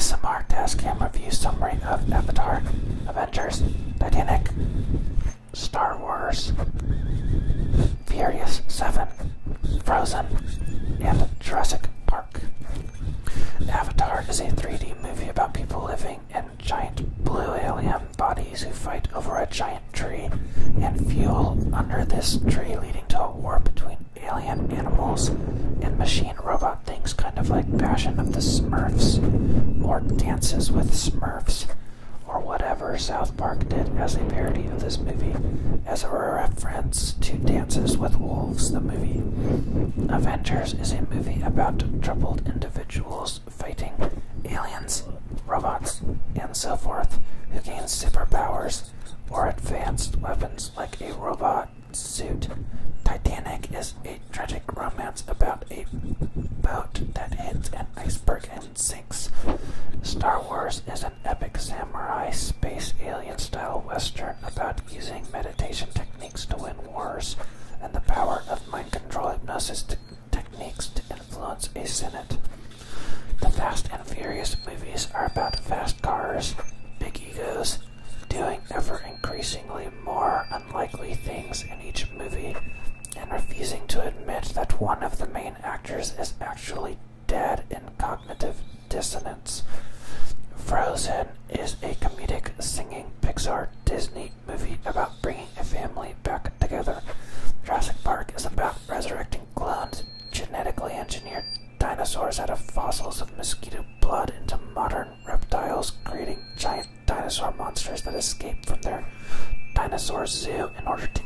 ASMR Test Cam Review Summary of Avatar, Avengers, Titanic, Star Wars, Furious 7, Frozen, and Jurassic Park. Avatar is a 3D movie about people living in giant blue alien bodies who fight over a giant tree and fuel under this tree, leading to a war between alien animals and machine things, kind of like Passion of the Smurfs or Dances with Smurfs or whatever South Park did as a parody of this movie, as a reference to Dances with Wolves, the movie. Avengers is a movie about troubled individuals fighting aliens, robots, and so forth who gain superpowers or advanced weapons like a robot suit. Titanic is a tragic romance about a boat that hits an iceberg and sinks. Star Wars is an epic samurai space alien style western about using meditation techniques to win wars and the power of mind control hypnosis techniques to influence a senate. The Fast and Furious movies are about fast cars, big egos, doing ever increasingly more unlikely things in each movie, and refusing to admit that one of the main actors is actually dead in cognitive dissonance. Frozen is a comedic singing Pixar Disney movie about bringing a family back together. Jurassic Park is about resurrecting clones, genetically engineered dinosaurs out of fossils of mosquito blood into modern reptiles, creating giant dinosaur monsters that escape from their dinosaur zoo in order to